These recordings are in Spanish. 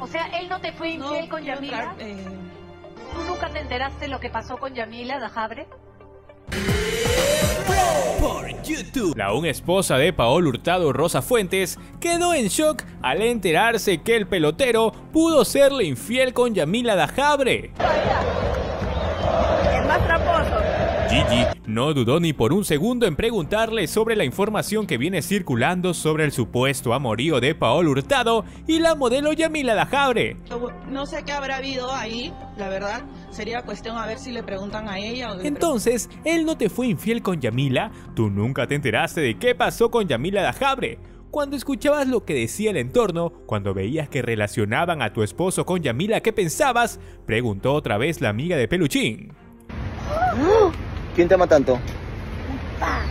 O sea, él no te fue infiel con Yamila. eh, ¿Tú nunca te enteraste lo que pasó con Yamila Dajabre? La aún esposa de Paolo Hurtado, Rosa Fuentes, quedó en shock al enterarse que el pelotero pudo serle infiel con Yamila Dajabre. tramposo. Gigi no dudó ni por un segundo en preguntarle sobre la información que viene circulando sobre el supuesto amorío de Paolo Hurtado y la modelo Yamila Dajabre. No sé qué habrá habido ahí, la verdad. Sería cuestión a ver si le preguntan a ella o le Entonces, ¿él no te fue infiel con Yamila? ¿Tú nunca te enteraste de qué pasó con Yamila Dajabre? Cuando escuchabas lo que decía el entorno, cuando veías que relacionaban a tu esposo con Yamila, ¿qué pensabas? Preguntó otra vez la amiga de Peluchín. ¿Quién te ama tanto? Papá,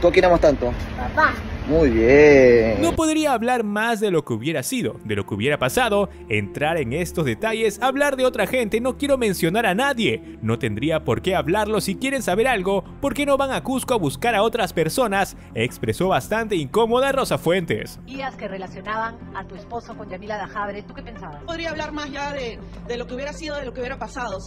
¿Tú a quién amas tanto? papá. Muy bien. No podría hablar más de lo que hubiera sido, de lo que hubiera pasado, entrar en estos detalles, hablar de otra gente, no quiero mencionar a nadie. No tendría por qué hablarlo si quieren saber algo, porque no van a Cusco a buscar a otras personas, expresó bastante incómoda Rosa Fuentes. Días que relacionaban a tu esposo con Yamila Dajabre. ¿Tú qué pensabas? Podría hablar más ya de, de lo que hubiera sido, de lo que hubiera pasado.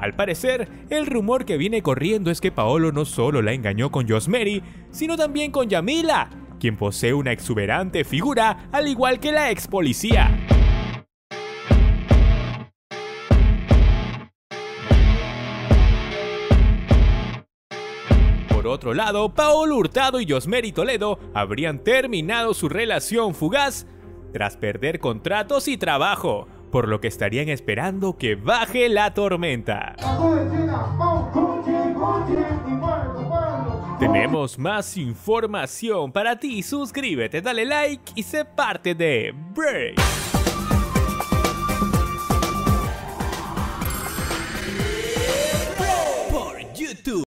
Al parecer, el rumor que viene corriendo es que Paolo no solo la engañó con Josmeri, sino también con Yamila, quien posee una exuberante figura, al igual que la ex policía. Por otro lado, Paolo Hurtado y Josmeri Toledo habrían terminado su relación fugaz tras perder contratos y trabajo, por lo que estarían esperando que baje la tormenta. Tenemos más información para ti, suscríbete, dale like y sé parte de Break.